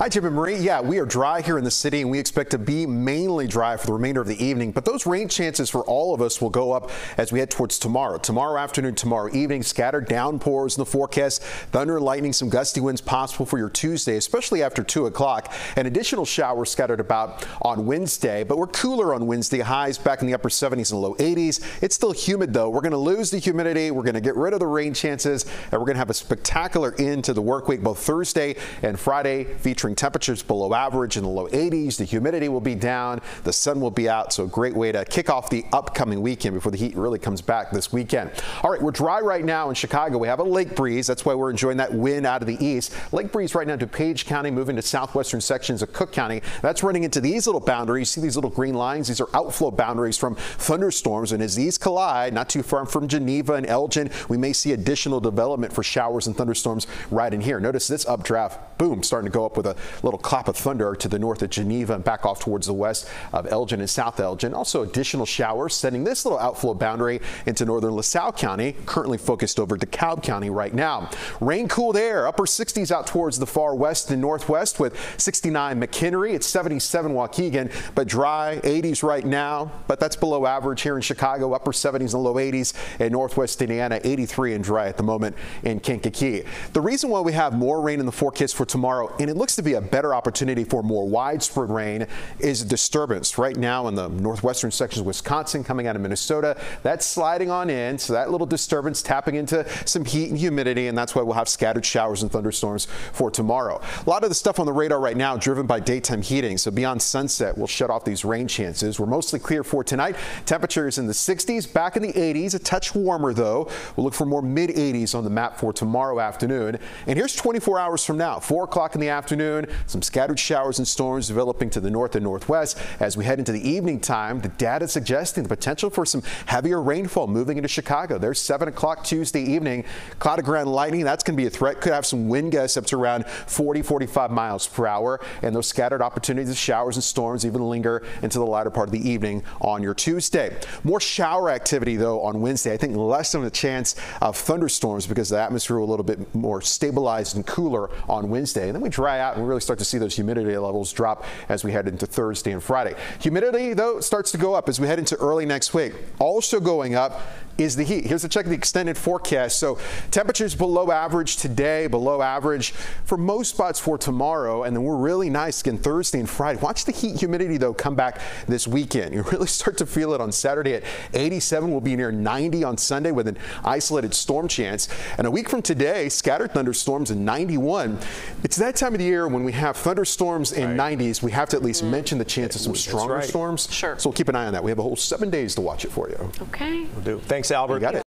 Hi, Jim and Marie. Yeah, we are dry here in the city, and we expect to be mainly dry for the remainder of the evening. But those rain chances for all of us will go up as we head towards tomorrow. Tomorrow afternoon, tomorrow evening, scattered downpours in the forecast. Thunder and lightning, some gusty winds possible for your Tuesday, especially after 2 o'clock. And additional showers scattered about on Wednesday. But we're cooler on Wednesday. Highs back in the upper 70s and low 80s. It's still humid, though. We're going to lose the humidity. We're going to get rid of the rain chances. And we're going to have a spectacular end to the work week, both Thursday and Friday, featuring temperatures below average in the low 80s. The humidity will be down. The sun will be out. So a great way to kick off the upcoming weekend before the heat really comes back this weekend. All right, we're dry right now in Chicago. We have a lake breeze. That's why we're enjoying that wind out of the east. Lake breeze right now to Page County, moving to southwestern sections of Cook County. That's running into these little boundaries. See these little green lines? These are outflow boundaries from thunderstorms. And as these collide, not too far from Geneva and Elgin, we may see additional development for showers and thunderstorms right in here. Notice this updraft, boom, starting to go up with a little clap of thunder to the north of Geneva and back off towards the west of Elgin and South Elgin. Also additional showers sending this little outflow boundary into northern LaSalle County, currently focused over DeKalb County right now. Rain cooled air, upper 60s out towards the far west and northwest with 69 McHenry. It's 77 Waukegan, but dry 80s right now, but that's below average here in Chicago, upper 70s and low 80s in northwest Indiana, 83 and dry at the moment in Kankakee. The reason why we have more rain in the forecast for tomorrow, and it looks to be a better opportunity for more widespread rain is a disturbance. Right now in the northwestern sections of Wisconsin coming out of Minnesota, that's sliding on in. So that little disturbance tapping into some heat and humidity, and that's why we'll have scattered showers and thunderstorms for tomorrow. A lot of the stuff on the radar right now driven by daytime heating. So beyond sunset, we'll shut off these rain chances. We're mostly clear for tonight. Temperatures in the 60s, back in the 80s, a touch warmer though. We'll look for more mid 80s on the map for tomorrow afternoon. And here's 24 hours from now, 4 o'clock in the afternoon, some scattered showers and storms developing to the north and northwest. As we head into the evening time, the data suggesting the potential for some heavier rainfall moving into Chicago. There's 7 o'clock Tuesday evening. Cloud to ground lightning, that's going to be a threat. Could have some wind gusts up to around 40, 45 miles per hour. And those scattered opportunities of showers and storms even linger into the latter part of the evening on your Tuesday. More shower activity, though, on Wednesday. I think less of a chance of thunderstorms because the atmosphere will a little bit more stabilized and cooler on Wednesday. And then we dry out and we really start to see those humidity levels drop as we head into Thursday and Friday. Humidity, though, starts to go up as we head into early next week. Also going up is the heat. Here's a check of the extended forecast. So temperatures below average today, below average for most spots for tomorrow, and then we're really nice again Thursday and Friday. Watch the heat humidity though come back this weekend. You really start to feel it on Saturday at 87. We'll be near 90 on Sunday with an isolated storm chance. And a week from today, scattered thunderstorms in 91. It's that time of the year when we have thunderstorms in right. 90s. We have to at least mm. mention the chance of some stronger right. storms. Sure. So we'll keep an eye on that. We have a whole seven days to watch it for you. Okay. We'll do. Thanks, Albert. Got it.